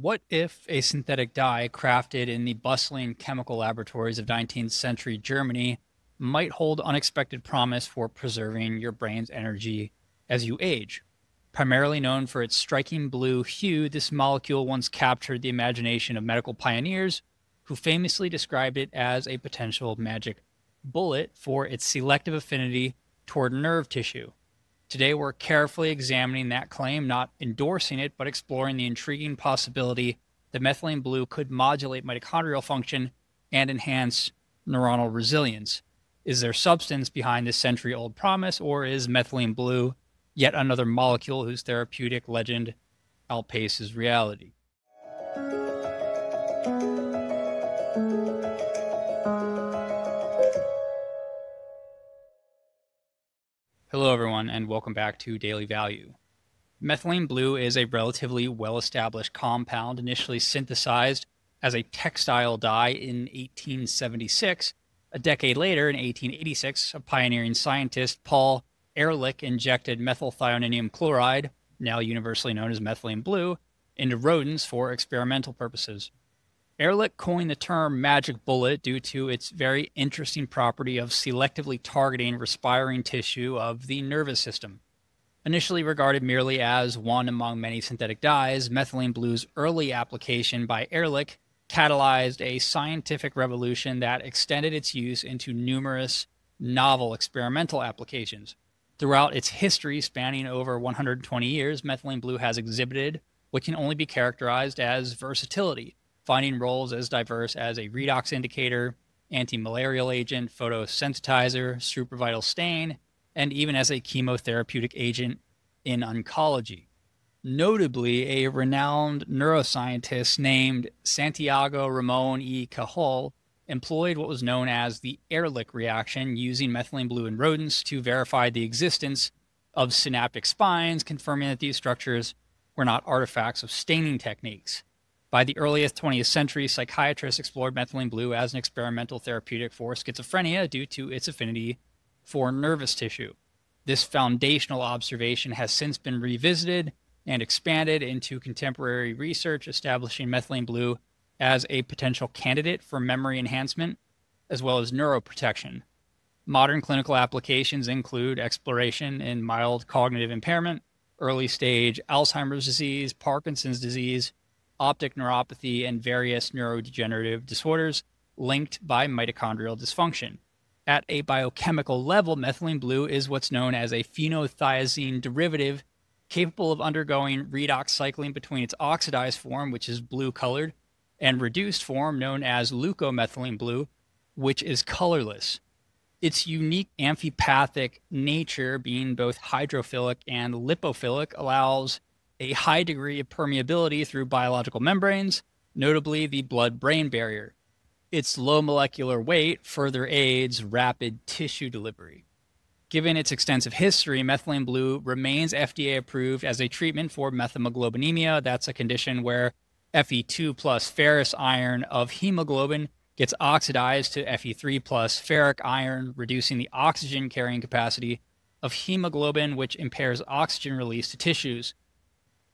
What if a synthetic dye crafted in the bustling chemical laboratories of 19th century Germany might hold unexpected promise for preserving your brain's energy as you age? Primarily known for its striking blue hue, this molecule once captured the imagination of medical pioneers who famously described it as a potential magic bullet for its selective affinity toward nerve tissue. Today, we're carefully examining that claim, not endorsing it, but exploring the intriguing possibility that methylene blue could modulate mitochondrial function and enhance neuronal resilience. Is there substance behind this century old promise, or is methylene blue yet another molecule whose therapeutic legend outpaces reality? Hello, everyone, and welcome back to Daily Value. Methylene blue is a relatively well established compound initially synthesized as a textile dye in 1876. A decade later, in 1886, a pioneering scientist, Paul Ehrlich, injected methylthioneinium chloride, now universally known as methylene blue, into rodents for experimental purposes. Ehrlich coined the term magic bullet due to its very interesting property of selectively targeting respiring tissue of the nervous system. Initially regarded merely as one among many synthetic dyes, methylene blue's early application by Ehrlich catalyzed a scientific revolution that extended its use into numerous novel experimental applications. Throughout its history, spanning over 120 years, methylene blue has exhibited what can only be characterized as versatility finding roles as diverse as a redox indicator, anti-malarial agent, photosensitizer, supravital stain, and even as a chemotherapeutic agent in oncology. Notably, a renowned neuroscientist named Santiago Ramon y Cajal employed what was known as the Ehrlich reaction using methylene blue in rodents to verify the existence of synaptic spines, confirming that these structures were not artifacts of staining techniques. By the earliest 20th century, psychiatrists explored methylene blue as an experimental therapeutic for schizophrenia due to its affinity for nervous tissue. This foundational observation has since been revisited and expanded into contemporary research, establishing methylene blue as a potential candidate for memory enhancement as well as neuroprotection. Modern clinical applications include exploration in mild cognitive impairment, early stage Alzheimer's disease, Parkinson's disease, optic neuropathy, and various neurodegenerative disorders linked by mitochondrial dysfunction. At a biochemical level, methylene blue is what's known as a phenothiazine derivative capable of undergoing redox cycling between its oxidized form, which is blue colored, and reduced form known as leucomethylene blue, which is colorless. Its unique amphipathic nature, being both hydrophilic and lipophilic, allows a high degree of permeability through biological membranes, notably the blood brain barrier. Its low molecular weight further aids rapid tissue delivery. Given its extensive history, methylene blue remains FDA approved as a treatment for methemoglobinemia. That's a condition where Fe2 plus ferrous iron of hemoglobin gets oxidized to Fe3 plus ferric iron, reducing the oxygen carrying capacity of hemoglobin, which impairs oxygen release to tissues.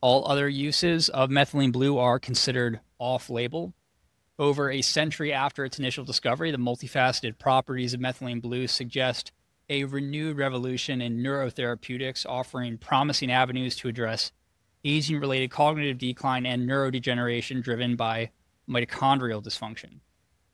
All other uses of methylene blue are considered off label. Over a century after its initial discovery, the multifaceted properties of methylene blue suggest a renewed revolution in neurotherapeutics, offering promising avenues to address aging related cognitive decline and neurodegeneration driven by mitochondrial dysfunction.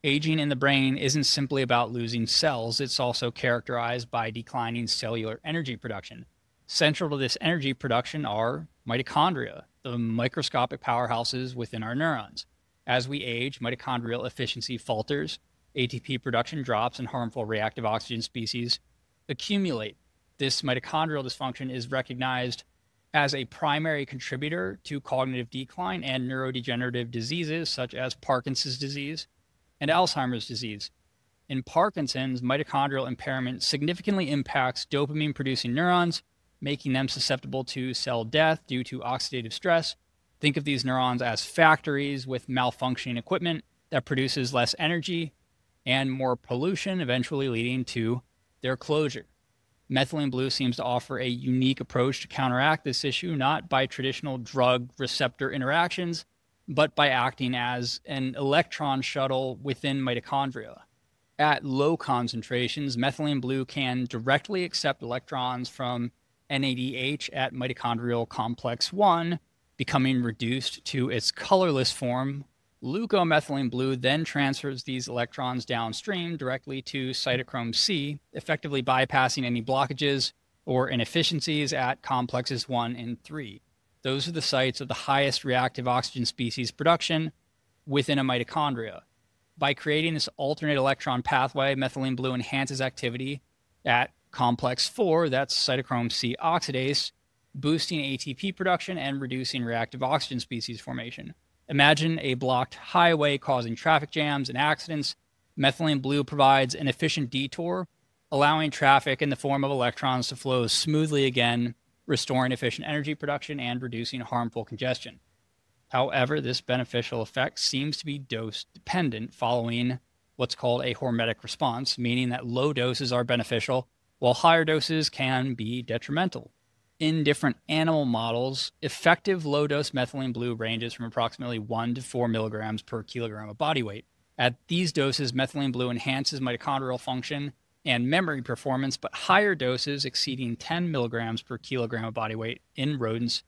Aging in the brain isn't simply about losing cells, it's also characterized by declining cellular energy production. Central to this energy production are mitochondria, the microscopic powerhouses within our neurons. As we age, mitochondrial efficiency falters, ATP production drops, and harmful reactive oxygen species accumulate. This mitochondrial dysfunction is recognized as a primary contributor to cognitive decline and neurodegenerative diseases such as Parkinson's disease and Alzheimer's disease. In Parkinson's, mitochondrial impairment significantly impacts dopamine producing neurons, making them susceptible to cell death due to oxidative stress. Think of these neurons as factories with malfunctioning equipment that produces less energy and more pollution, eventually leading to their closure. Methylene blue seems to offer a unique approach to counteract this issue, not by traditional drug receptor interactions, but by acting as an electron shuttle within mitochondria. At low concentrations, methylene blue can directly accept electrons from NADH at mitochondrial complex 1, becoming reduced to its colorless form. Leukomethylene blue then transfers these electrons downstream directly to cytochrome C, effectively bypassing any blockages or inefficiencies at complexes 1 and 3. Those are the sites of the highest reactive oxygen species production within a mitochondria. By creating this alternate electron pathway, methylene blue enhances activity at complex 4, that's cytochrome C oxidase, boosting ATP production and reducing reactive oxygen species formation. Imagine a blocked highway causing traffic jams and accidents. Methylene blue provides an efficient detour, allowing traffic in the form of electrons to flow smoothly again, restoring efficient energy production and reducing harmful congestion. However, this beneficial effect seems to be dose dependent following what's called a hormetic response, meaning that low doses are beneficial while higher doses can be detrimental. In different animal models, effective low dose methylene blue ranges from approximately 1 to 4 milligrams per kilogram of body weight. At these doses, methylene blue enhances mitochondrial function and memory performance, but higher doses exceeding 10 milligrams per kilogram of body weight in rodents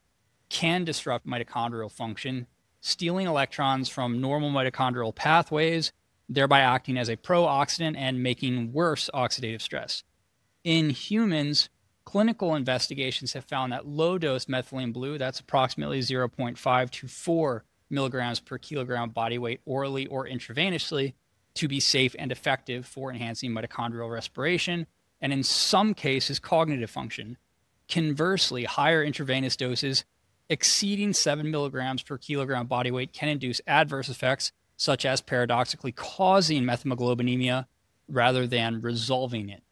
can disrupt mitochondrial function, stealing electrons from normal mitochondrial pathways, thereby acting as a pro-oxidant and making worse oxidative stress. In humans, clinical investigations have found that low dose methylene blue, that's approximately 0.5 to 4 milligrams per kilogram body weight orally or intravenously, to be safe and effective for enhancing mitochondrial respiration and, in some cases, cognitive function. Conversely, higher intravenous doses exceeding 7 milligrams per kilogram body weight can induce adverse effects, such as paradoxically causing methemoglobinemia rather than resolving it.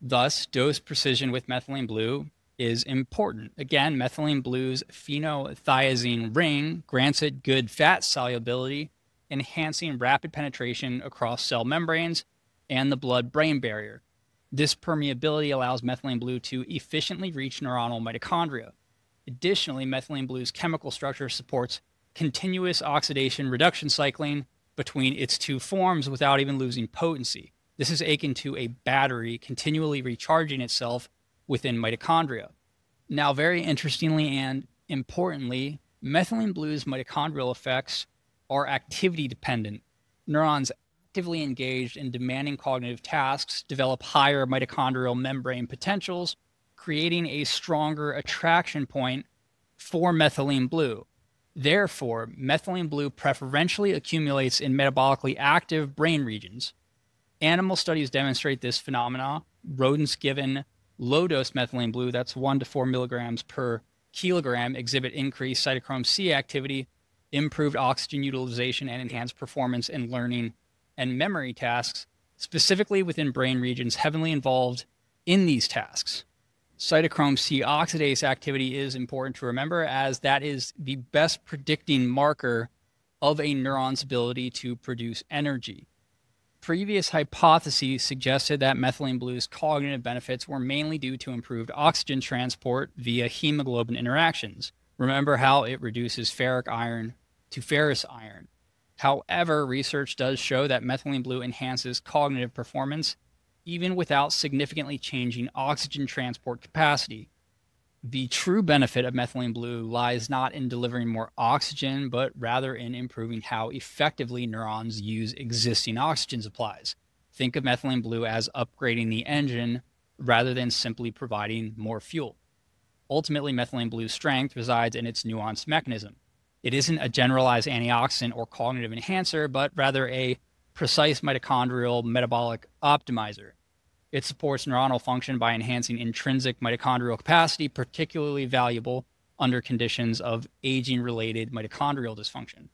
Thus, dose precision with methylene blue is important. Again, methylene blue's phenothiazine ring grants it good fat solubility, enhancing rapid penetration across cell membranes and the blood brain barrier. This permeability allows methylene blue to efficiently reach neuronal mitochondria. Additionally, methylene blue's chemical structure supports continuous oxidation reduction cycling between its two forms without even losing potency. This is akin to a battery continually recharging itself within mitochondria. Now, very interestingly and importantly, methylene blue's mitochondrial effects are activity dependent. Neurons actively engaged in demanding cognitive tasks develop higher mitochondrial membrane potentials, creating a stronger attraction point for methylene blue. Therefore, methylene blue preferentially accumulates in metabolically active brain regions. Animal studies demonstrate this phenomena. Rodents given low dose methylene blue, that's 1 to 4 milligrams per kilogram, exhibit increased cytochrome C activity, improved oxygen utilization, and enhanced performance in learning and memory tasks, specifically within brain regions heavily involved in these tasks. Cytochrome C oxidase activity is important to remember as that is the best predicting marker of a neuron's ability to produce energy previous hypotheses suggested that methylene blue's cognitive benefits were mainly due to improved oxygen transport via hemoglobin interactions. Remember how it reduces ferric iron to ferrous iron. However, research does show that methylene blue enhances cognitive performance even without significantly changing oxygen transport capacity the true benefit of methylene blue lies not in delivering more oxygen, but rather in improving how effectively neurons use existing oxygen supplies. Think of methylene blue as upgrading the engine rather than simply providing more fuel. Ultimately, methylene blue's strength resides in its nuanced mechanism. It isn't a generalized antioxidant or cognitive enhancer, but rather a precise mitochondrial metabolic optimizer. It supports neuronal function by enhancing intrinsic mitochondrial capacity, particularly valuable under conditions of aging related mitochondrial dysfunction.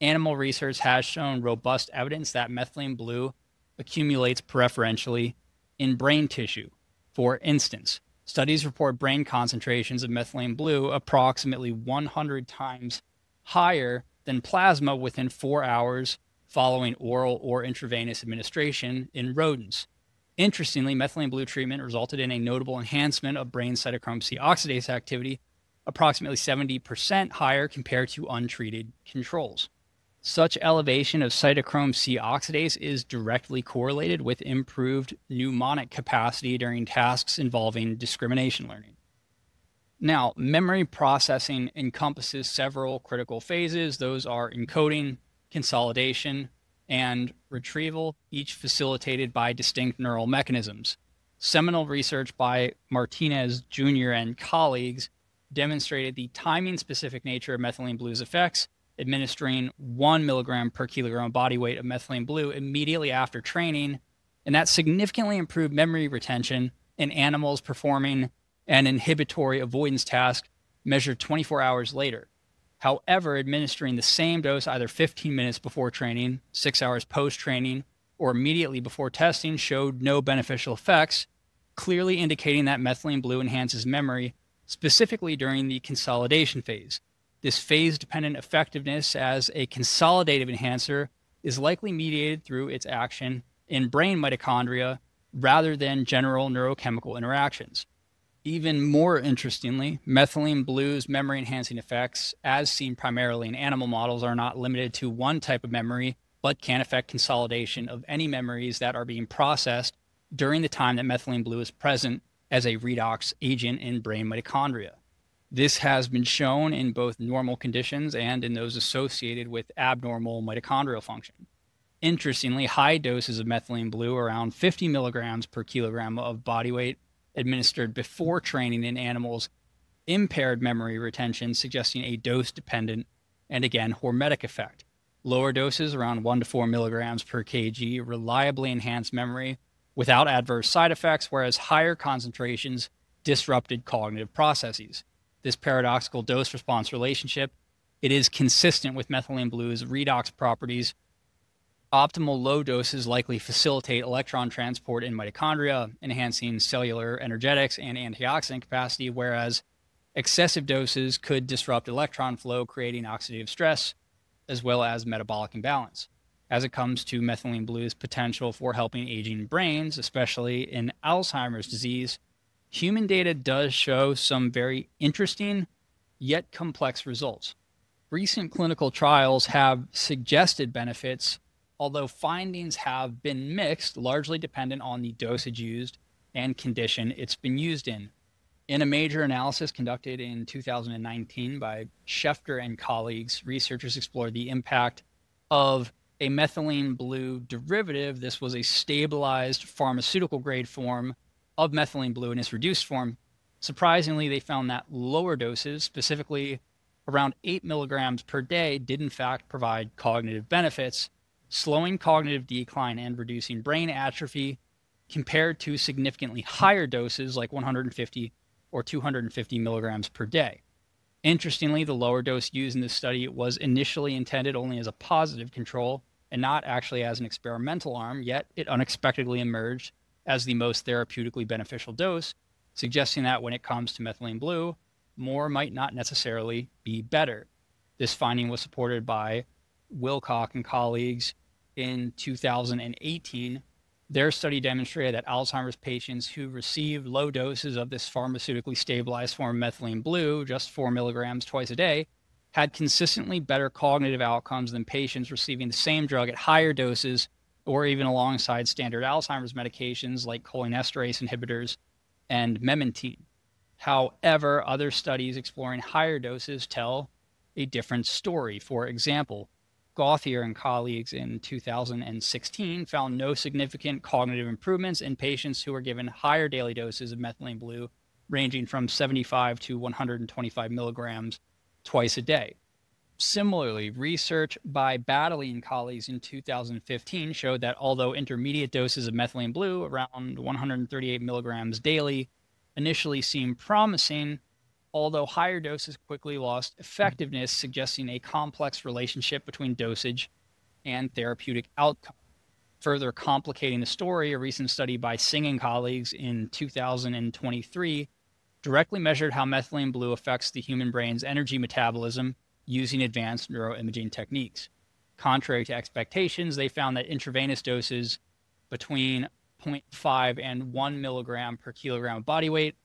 Animal research has shown robust evidence that methylene blue accumulates preferentially in brain tissue. For instance, studies report brain concentrations of methylene blue approximately 100 times higher than plasma within four hours following oral or intravenous administration in rodents. Interestingly, methylene blue treatment resulted in a notable enhancement of brain cytochrome C oxidase activity approximately 70% higher compared to untreated controls. Such elevation of cytochrome C oxidase is directly correlated with improved mnemonic capacity during tasks involving discrimination learning. Now, memory processing encompasses several critical phases. Those are encoding, consolidation, and retrieval, each facilitated by distinct neural mechanisms. Seminal research by Martinez Jr. and colleagues demonstrated the timing specific nature of methylene blue's effects administering one milligram per kilogram body weight of methylene blue immediately after training, and that significantly improved memory retention in animals performing an inhibitory avoidance task measured 24 hours later. However, administering the same dose either 15 minutes before training, six hours post training, or immediately before testing showed no beneficial effects, clearly indicating that methylene blue enhances memory, specifically during the consolidation phase, this phase dependent effectiveness as a consolidative enhancer is likely mediated through its action in brain mitochondria rather than general neurochemical interactions. Even more interestingly, methylene blue's memory enhancing effects, as seen primarily in animal models, are not limited to one type of memory, but can affect consolidation of any memories that are being processed during the time that methylene blue is present as a redox agent in brain mitochondria. This has been shown in both normal conditions and in those associated with abnormal mitochondrial function. Interestingly, high doses of methylene blue, around 50 milligrams per kilogram of body weight, administered before training in animals, impaired memory retention, suggesting a dose dependent and again hormetic effect. Lower doses, around 1 to 4 milligrams per kg, reliably enhanced memory without adverse side effects, whereas higher concentrations disrupted cognitive processes this paradoxical dose response relationship. It is consistent with methylene blue's redox properties. Optimal low doses likely facilitate electron transport in mitochondria, enhancing cellular energetics and antioxidant capacity, whereas excessive doses could disrupt electron flow, creating oxidative stress as well as metabolic imbalance. As it comes to methylene blue's potential for helping aging brains, especially in Alzheimer's disease, human data does show some very interesting yet complex results. Recent clinical trials have suggested benefits, although findings have been mixed, largely dependent on the dosage used and condition it's been used in. In a major analysis conducted in 2019 by Schelter and colleagues, researchers explored the impact of a methylene blue derivative. This was a stabilized pharmaceutical grade form of methylene blue in its reduced form, surprisingly, they found that lower doses, specifically around 8 milligrams per day, did in fact provide cognitive benefits, slowing cognitive decline and reducing brain atrophy compared to significantly higher doses like 150 or 250 milligrams per day. Interestingly, the lower dose used in this study was initially intended only as a positive control and not actually as an experimental arm, yet it unexpectedly emerged as the most therapeutically beneficial dose, suggesting that when it comes to methylene blue, more might not necessarily be better. This finding was supported by Wilcock and colleagues in 2018. Their study demonstrated that Alzheimer's patients who received low doses of this pharmaceutically stabilized form of methylene blue, just four milligrams twice a day, had consistently better cognitive outcomes than patients receiving the same drug at higher doses or even alongside standard Alzheimer's medications like cholinesterase inhibitors and memantine. However, other studies exploring higher doses tell a different story. For example, Gauthier and colleagues in 2016 found no significant cognitive improvements in patients who were given higher daily doses of methylene blue, ranging from 75 to 125 milligrams twice a day. Similarly, research by Baddeley and colleagues in 2015 showed that although intermediate doses of methylene blue, around 138 milligrams daily, initially seemed promising, although higher doses quickly lost hmm. effectiveness, suggesting a complex relationship between dosage and therapeutic outcome. Further complicating the story, a recent study by Singh and colleagues in 2023 directly measured how methylene blue affects the human brain's energy metabolism using advanced neuroimaging techniques. Contrary to expectations, they found that intravenous doses between 0.5 and 1 milligram per kilogram of body weight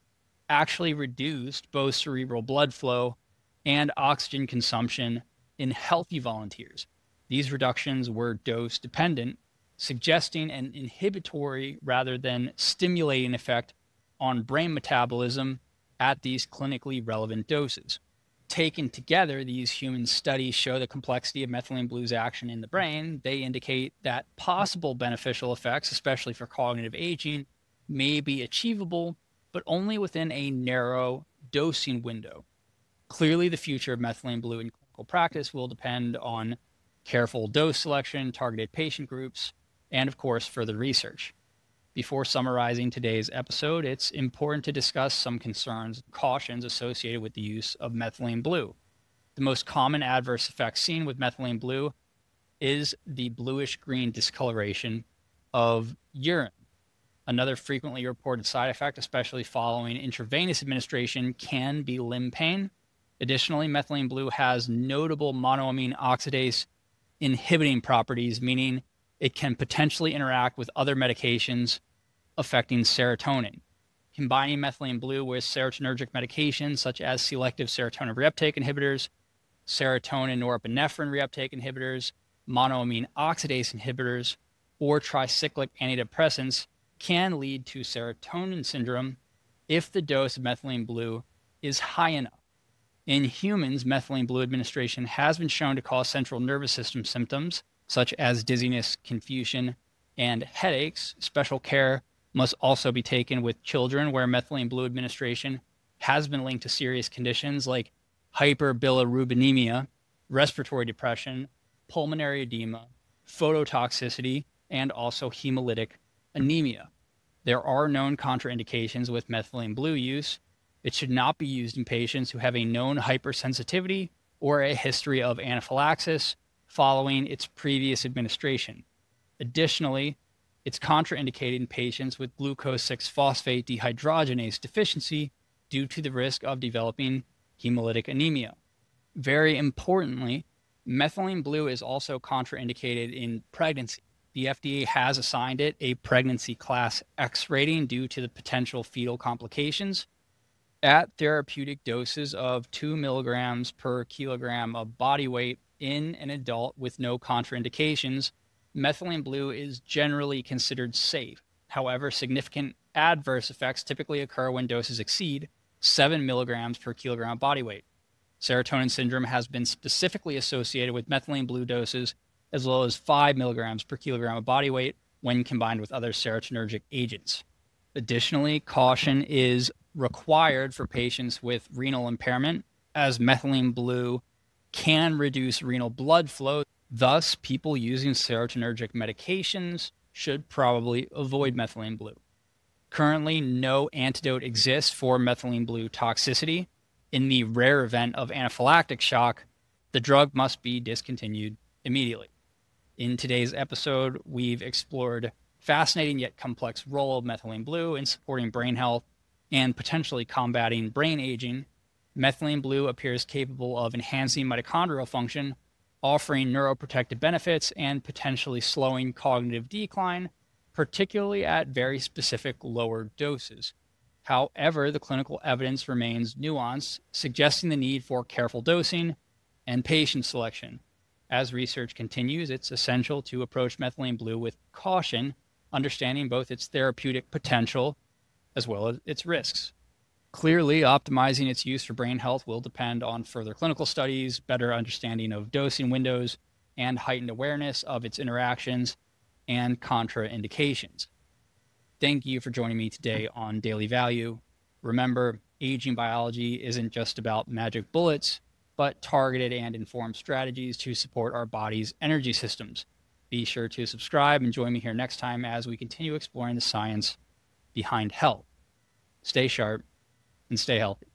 actually reduced both cerebral blood flow and oxygen consumption in healthy volunteers. These reductions were dose dependent, suggesting an inhibitory rather than stimulating effect on brain metabolism at these clinically relevant doses. Taken together, these human studies show the complexity of methylene blue's action in the brain. They indicate that possible beneficial effects, especially for cognitive aging, may be achievable, but only within a narrow dosing window. Clearly, the future of methylene blue in clinical practice will depend on careful dose selection, targeted patient groups, and of course, further research. Before summarizing today's episode, it's important to discuss some concerns and cautions associated with the use of methylene blue. The most common adverse effect seen with methylene blue is the bluish green discoloration of urine. Another frequently reported side effect, especially following intravenous administration, can be limb pain. Additionally, methylene blue has notable monoamine oxidase inhibiting properties, meaning it can potentially interact with other medications affecting serotonin. Combining methylene blue with serotonergic medications such as selective serotonin reuptake inhibitors, serotonin norepinephrine reuptake inhibitors, monoamine oxidase inhibitors, or tricyclic antidepressants can lead to serotonin syndrome if the dose of methylene blue is high enough. In humans, methylene blue administration has been shown to cause central nervous system symptoms such as dizziness, confusion, and headaches. Special care must also be taken with children where methylene blue administration has been linked to serious conditions like hyperbilirubinemia, respiratory depression, pulmonary edema, phototoxicity, and also hemolytic anemia. There are known contraindications with methylene blue use. It should not be used in patients who have a known hypersensitivity or a history of anaphylaxis following its previous administration. Additionally, it's contraindicated in patients with glucose 6 phosphate dehydrogenase deficiency due to the risk of developing hemolytic anemia. Very importantly, methylene blue is also contraindicated in pregnancy. The FDA has assigned it a pregnancy class X rating due to the potential fetal complications. At therapeutic doses of 2 milligrams per kilogram of body weight, in an adult with no contraindications, methylene blue is generally considered safe. However, significant adverse effects typically occur when doses exceed 7 milligrams per kilogram of body weight. Serotonin syndrome has been specifically associated with methylene blue doses as low as 5 milligrams per kilogram of body weight when combined with other serotonergic agents. Additionally, caution is required for patients with renal impairment, as methylene blue can reduce renal blood flow. Thus, people using serotonergic medications should probably avoid methylene blue. Currently, no antidote exists for methylene blue toxicity. In the rare event of anaphylactic shock, the drug must be discontinued immediately. In today's episode, we've explored fascinating yet complex role of methylene blue in supporting brain health and potentially combating brain aging Methylene blue appears capable of enhancing mitochondrial function, offering neuroprotective benefits and potentially slowing cognitive decline, particularly at very specific lower doses. However, the clinical evidence remains nuanced, suggesting the need for careful dosing and patient selection. As research continues, it's essential to approach methylene blue with caution, understanding both its therapeutic potential as well as its risks. Clearly, optimizing its use for brain health will depend on further clinical studies, better understanding of dosing windows, and heightened awareness of its interactions and contraindications. Thank you for joining me today on Daily Value. Remember, aging biology isn't just about magic bullets, but targeted and informed strategies to support our body's energy systems. Be sure to subscribe and join me here next time as we continue exploring the science behind health. Stay sharp and stay healthy.